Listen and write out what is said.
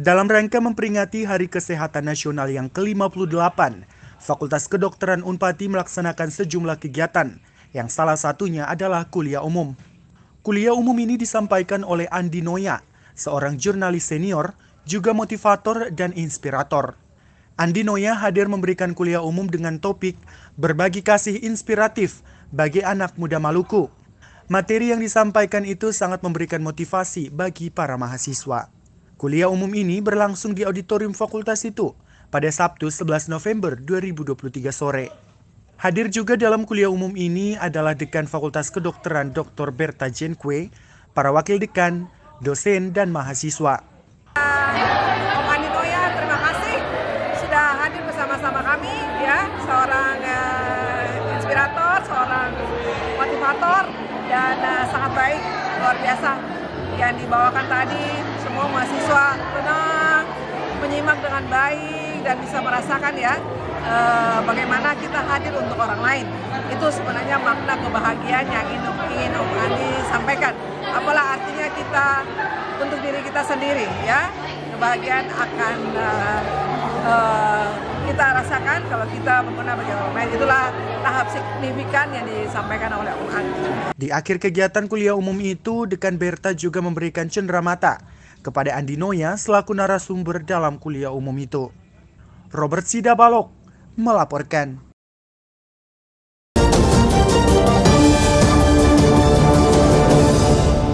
Dalam rangka memperingati Hari Kesehatan Nasional yang ke-58, Fakultas Kedokteran Unpati melaksanakan sejumlah kegiatan, yang salah satunya adalah kuliah umum. Kuliah umum ini disampaikan oleh Andi Noya, seorang jurnalis senior, juga motivator dan inspirator. Andi Noya hadir memberikan kuliah umum dengan topik berbagi kasih inspiratif bagi anak muda Maluku. Materi yang disampaikan itu sangat memberikan motivasi bagi para mahasiswa. Kuliah umum ini berlangsung di auditorium fakultas itu pada Sabtu 11 November 2023 sore. Hadir juga dalam kuliah umum ini adalah Dekan Fakultas Kedokteran Dr. Berta Jenkwe, para wakil dekan, dosen, dan mahasiswa. Anitoya, terima kasih sudah hadir bersama-sama kami, ya, seorang uh, inspirator, seorang motivator, dan uh, sangat baik luar biasa yang dibawakan tadi mahasiswa tenang menyimak dengan baik dan bisa merasakan ya uh, bagaimana kita hadir untuk orang lain itu sebenarnya makna kebahagiaan yang ingin, ingin Om Andi sampaikan apalah artinya kita untuk diri kita sendiri ya kebahagiaan akan uh, uh, kita rasakan kalau kita berguna bagi orang lain. Itulah tahap signifikan yang disampaikan oleh Om Andi. Di akhir kegiatan kuliah umum itu, Dekan Berta juga memberikan cenderamata kepada Andi Noya selaku narasumber dalam kuliah umum itu. Robert Sidabalok melaporkan.